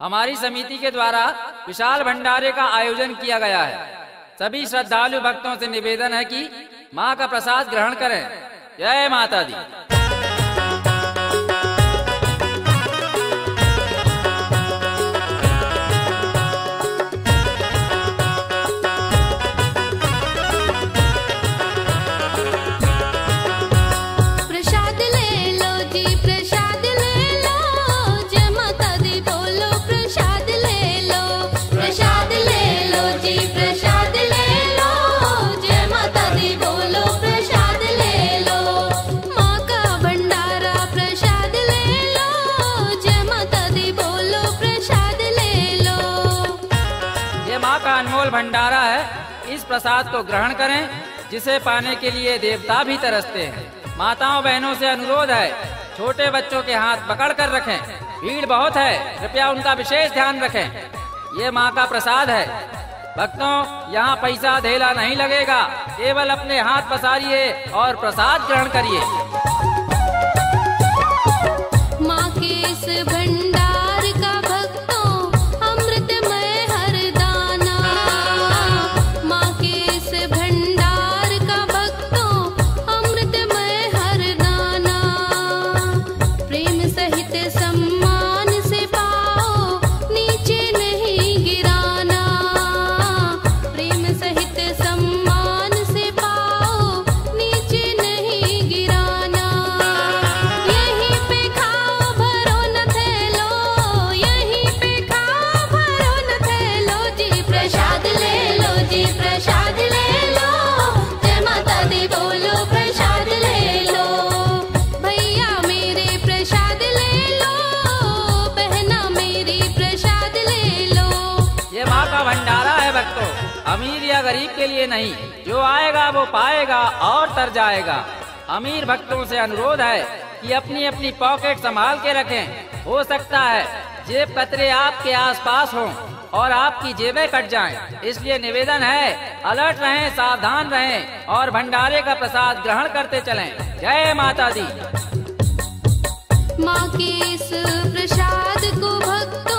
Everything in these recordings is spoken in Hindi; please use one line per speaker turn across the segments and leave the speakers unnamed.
हमारी समिति के द्वारा विशाल भंडारे का आयोजन किया गया है। सभी श्रद्धालु भक्तों से निवेदन है कि माँ का प्रसाद ग्रहण करें। जय माता दी।
भंडारा
है, इस प्रसाद को ग्रहण करें, जिसे पाने के लिए देवता भी तरसते हैं। माताओं बहनों से अनुरोध है, छोटे बच्चों के हाथ पकड़ कर रखें। भीड़ बहुत है, कृपया उनका विशेष ध्यान रखें। ये माँ का प्रसाद है। भक्तों, यहाँ पैसा धेला नहीं लगेगा, केवल अपने हाथ पसारिए और प्रसाद ग्रहण करिए।
माँ के
अमीर भक्तों से अनुरोध है कि अपनी अपनी पॉकेट संभाल के रखें। हो सकता है जेब कतरे आपके आसपास हों और आपकी जेबें कट जाएँ। इसलिए निवेदन है, अलर्ट रहें, सावधान रहें और भंडारे का प्रसाद ग्रहण करते चलें। जय माता दी।
माँ के इस प्रसाद को भक्तों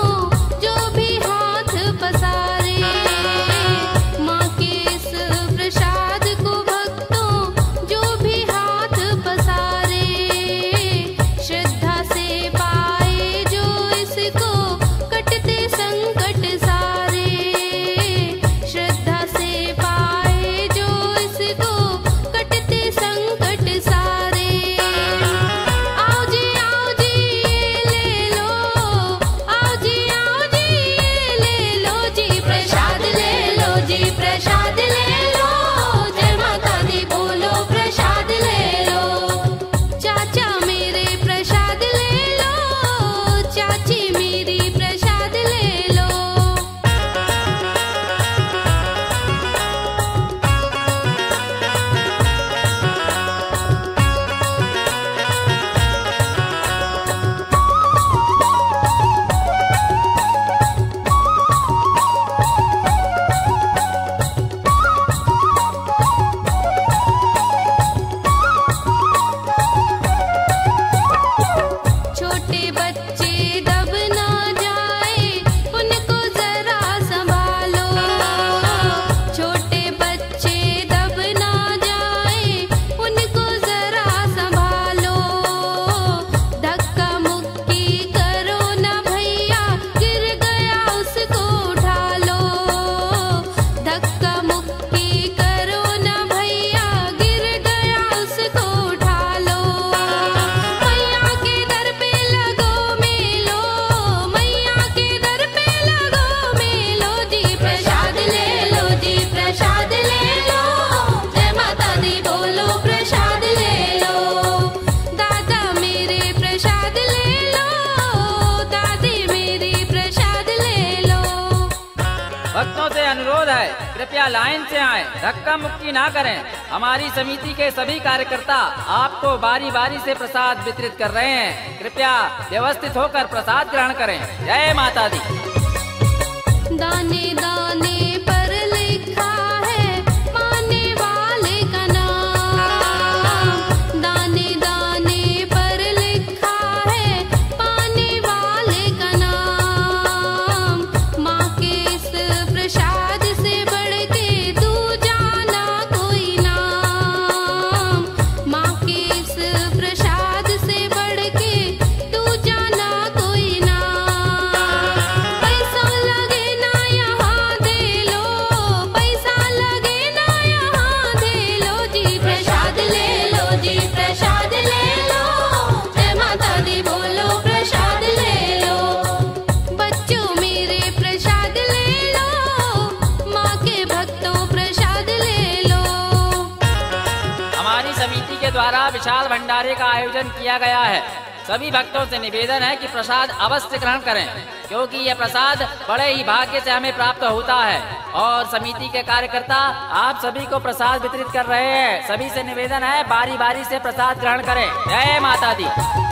अनुरोध है। कृपया लाइन से आए। धक्का मुक्की ना करें। हमारी समिति के सभी कार्यकर्ता आपको बारी बारी से प्रसाद वितरित कर रहे हैं। कृपया व्यवस्थित होकर प्रसाद ग्रहण करें। जय माता दी।
दाने भंडारे का आयोजन किया गया है। सभी भक्तों से निवेदन है कि प्रसाद अवश्य ग्रहण करें, क्योंकि यह प्रसाद बड़े ही भाग्य से हमें प्राप्त होता है। और समिति के कार्यकर्ता, आप सभी को प्रसाद वितरित कर रहे हैं। सभी से निवेदन है बारी बारी से प्रसाद ग्रहण करें। जय माता दी।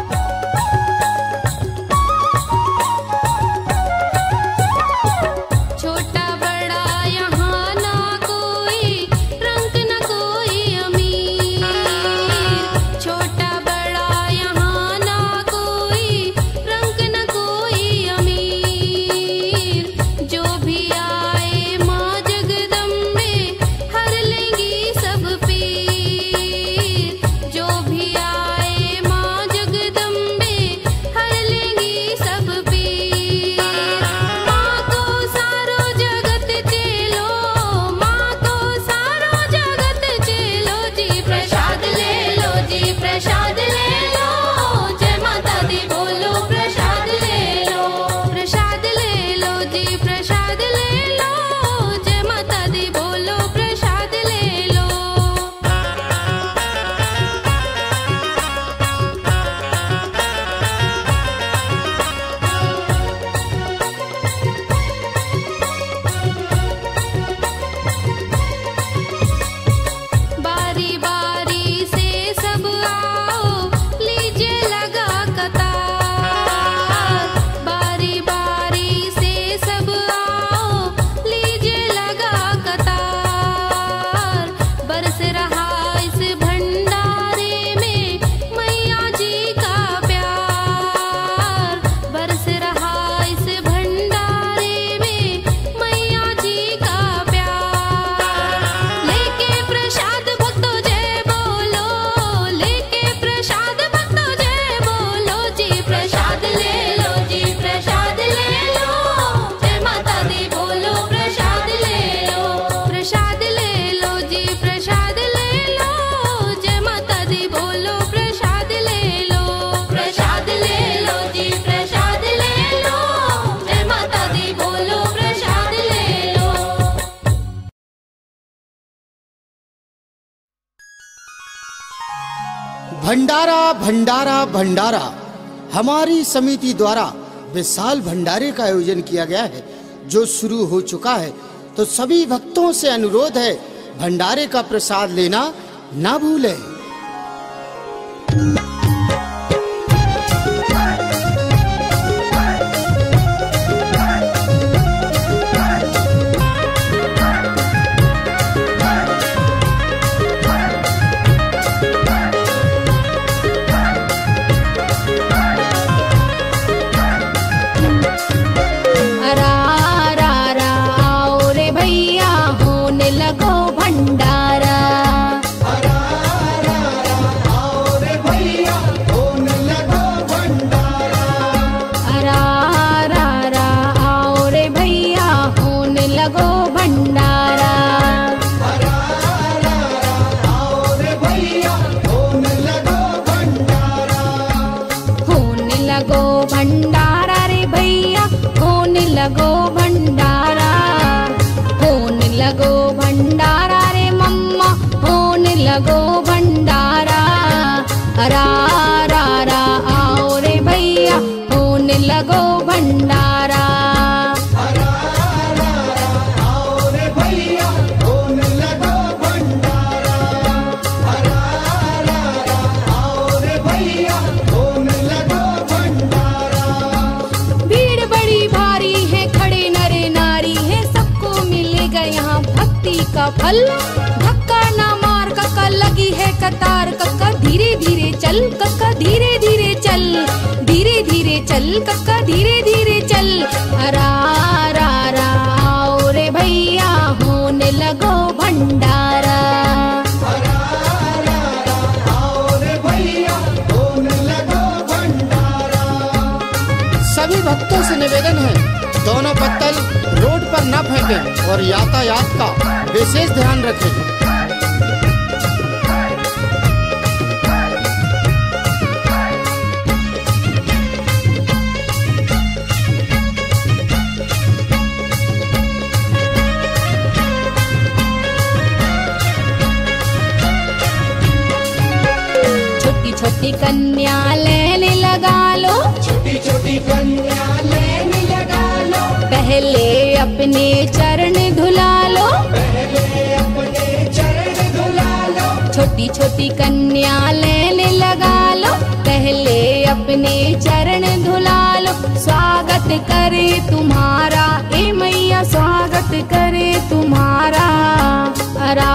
भंडारा भंडारा।
हमारी समिति द्वारा विशाल भंडारे का आयोजन किया गया है, जो शुरू हो चुका है। तो सभी भक्तों से अनुरोध है, भंडारे का प्रसाद लेना ना भूलें।
फल धक्का ना मार, कक्का लगी है कतार, कक्का धीरे धीरे चल, कक्का धीरे धीरे चल, धीरे धीरे चल, कक्का धीरे धीरे चल। रा रा रा रे भैया, होने लगो भंडारा।
सभी भक्तों से निवेदन है, दोनों पत्तल और यातायात का विशेष ध्यान रखें।
अपने चरण धुला लो।
अपने चरण धुला लो
छोटी छोटी कन्या लेने लगा लो। पहले अपने चरण धुला लो। स्वागत करे तुम्हारा, ए मैया, स्वागत करे तुम्हारा। रा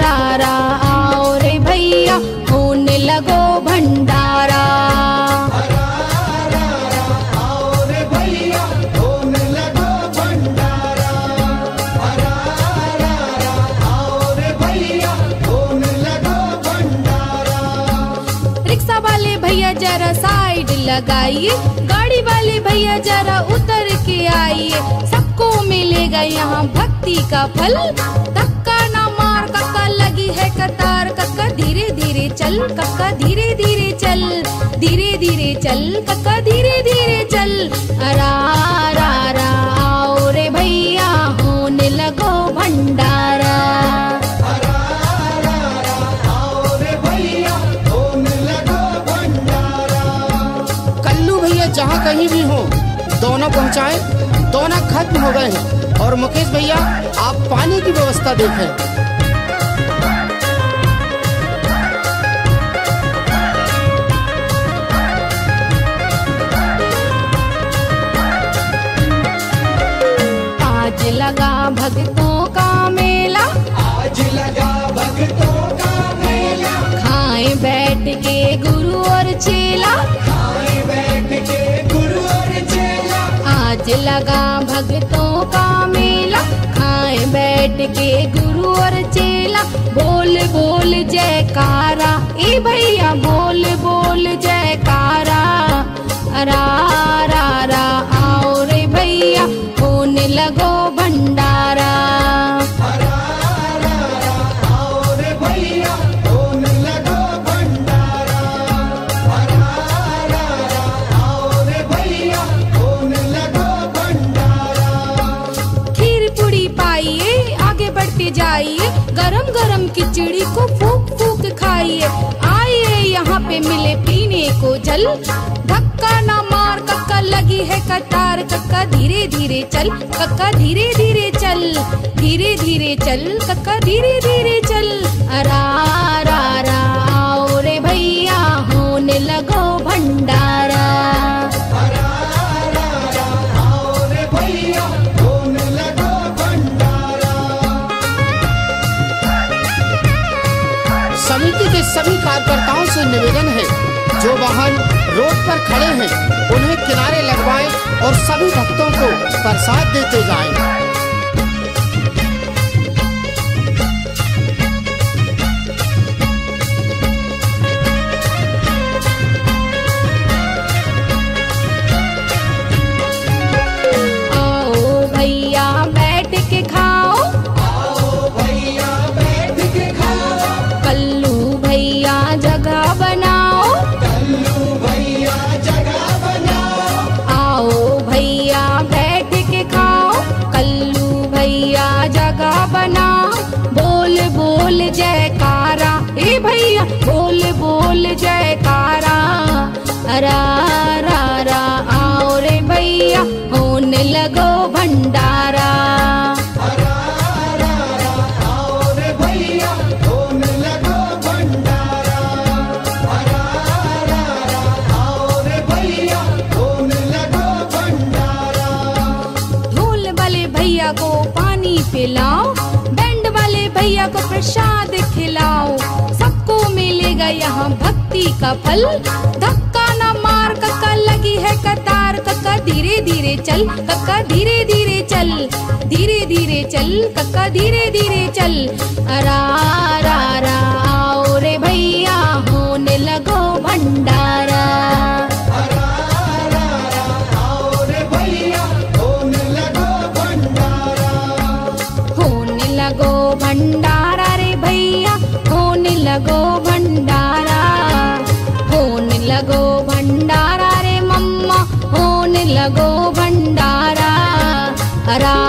रा रा आओ रे भैया, होने लगो भंडारा। लगाइए गाड़ी वाले भैया जरा उतर के आइए। सबको मिलेगा यहाँ भक्ति का फल। धक्का ना मार, कक्का लगी है कतार। कक्का धीरे धीरे चल, कक्का धीरे धीरे चल। धीरे धीरे चल, कक्का धीरे धीरे चल। अरा रा रा आओ रे भैया, होने लगो भंडारा।
जहाँ कहीं भी हो दोनों पहुँचाए दोनों खत्म हो गए हैं। और मुकेश भैया आप पानी की व्यवस्था देखें।
आज लगा भक्तों का मेला।
आज लगा भक्तों का मेला।
खाए बैठ के गुरु चेला।
बैठ के गुरु और चेला
आज लगा भक्तों का मेला। खाए बैठ के गुरु और चेला। बोल बोल जयकारा। ए भैया बोल बोल जयकारा। पे मिले पीने को जल। धक्का ना मार, कक्का लगी है कतार, कक्का धीरे धीरे चल, कक्का धीरे धीरे चल, धीरे धीरे चल, कक्का धीरे धीरे चल। अरा रा रा रे भैया, होने लगो भंडारा।
से निवेदन है जो वाहन रोड पर खड़े हैं, उन्हें किनारे लगवाएँ और सभी भक्तों को प्रसाद देते जाएँ।
भैया बोल बोल जयकारा रा रा रा आओ रे भैया होने लगो भंडारा। यहाँ भक्ति का फल। धक्का न मार, कक्का लगी है कतार। कक्का धीरे धीरे चल, कक्का धीरे धीरे चल। धीरे धीरे चल, कक्का धीरे धीरे चल। अरा रा रा आओ रे भैया
रा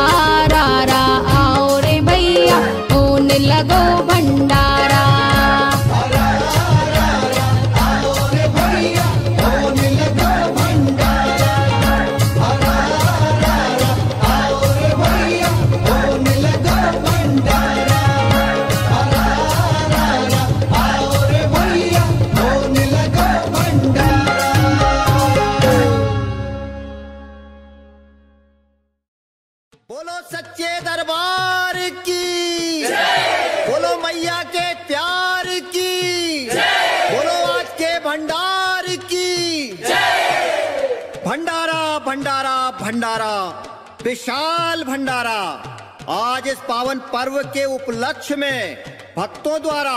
इस पावन पर्व के उपलक्ष्य में भक्तों द्वारा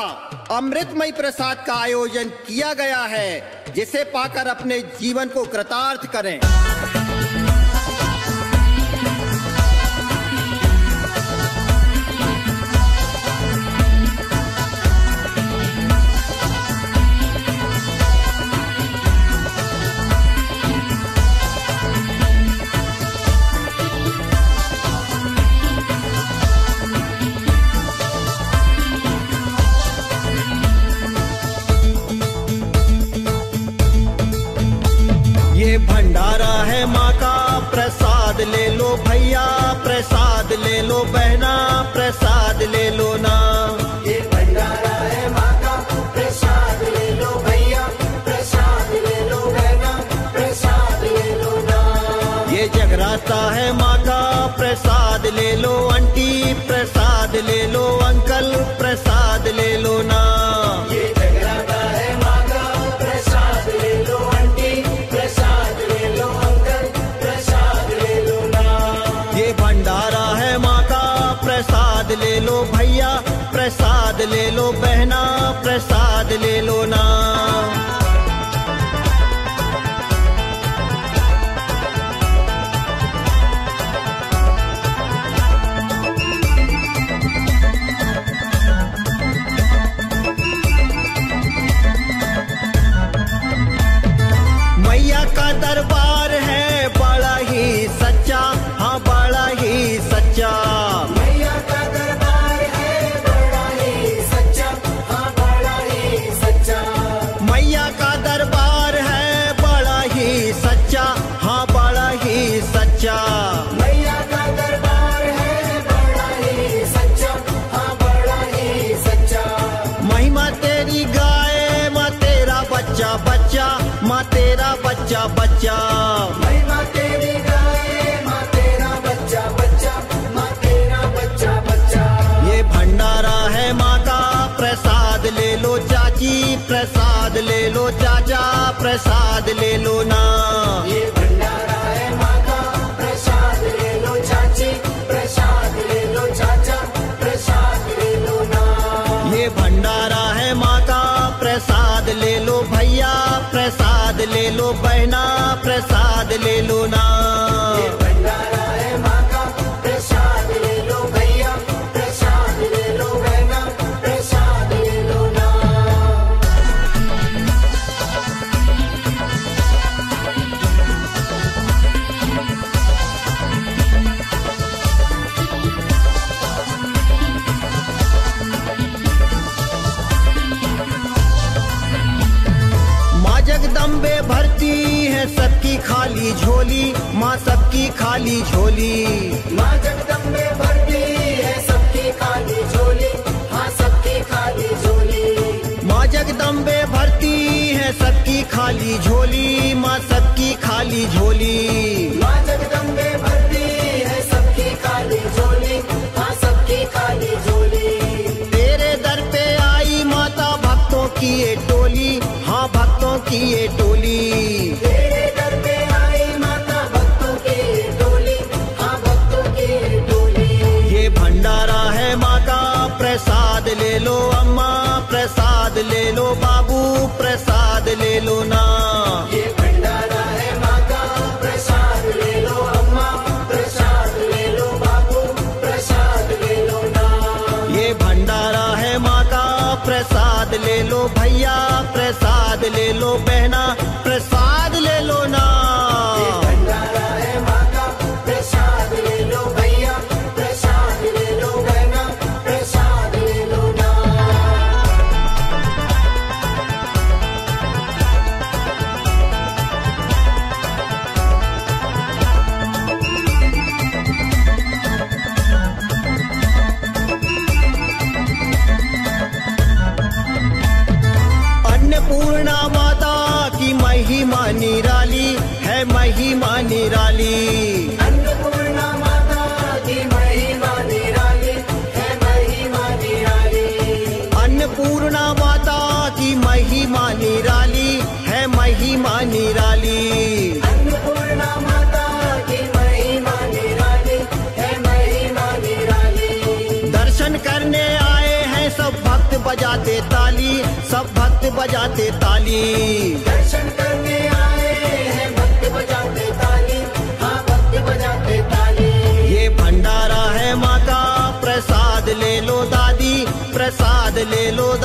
अमृतमय प्रसाद का आयोजन किया गया है, जिसे पाकर अपने जीवन को कृतार्थ करें। प्रसाद ले लो चाचा, प्रसाद ले लो ना।
ये भंडारा है माँ का प्रसाद ले लो चाची, प्रसाद ले लो चाचा, प्रसाद ले लो ना।
ये भंडारा है माँ का प्रसाद ले लो भैया, प्रसाद ले लो बहना, प्रसाद
है
सबकी खाली झोली माँ सबकी खाली झोली।
माँ जगदम्बे भरती है सबकी खाली झोली हाँ सबकी खाली झोली।
माँ जगदम्बे भरती है सबकी खाली झोली माँ सबकी खाली झोली।
माँ जगदम्बे भरती है सबकी खाली झोली हाँ सबकी खाली झोली।
तेरे दर पे आई माता भक्तों की ये टोली हाँ भक्तों की ये टोली। ले लो ना।
ये भंडारा है माँ का प्रसाद ले लो अम्मा प्रसाद ले लो बाबू प्रसाद ले लो ना।
ये भंडारा है माँ का प्रसाद ले लो भैया प्रसाद ले लो अन्नपूर्णा माता की
महिमा निराली है महिमा निराली। अन्नपूर्णा माता की महिमा निराली है महिमा निराली। दर्शन करने आए हैं,
सब भक्त बजाते ताली, सब भक्त बजाते ताली
दर्शन करने आए हैं भक्त बजाते ताली हाँ भक्त बजाते ताली
ये भंडारा है माँ का प्रसाद ले लो दादी प्रसाद ले लो दादी।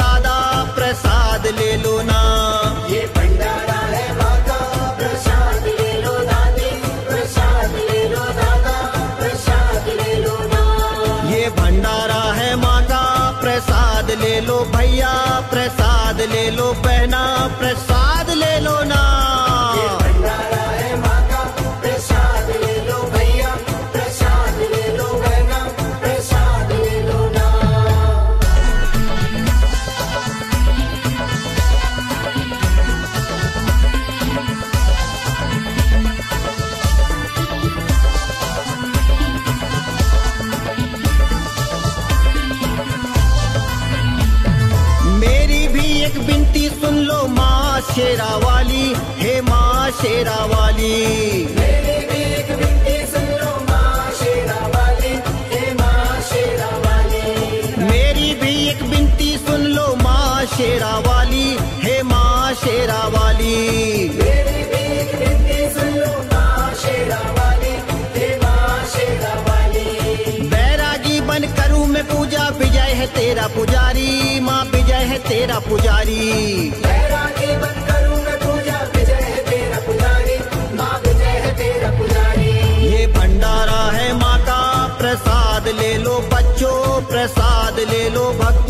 शेरा वाली हे माँ शेरा वाली
मेरी भी एक
बिनती सुन लो माँ शेरा वाली हे माँ शेरा वाली बैरागी बन करूँ मैं पूजा विजय है तेरा पुजारी माँ विजय है तेरा पुजारी। प्रसाद ले लो भक्त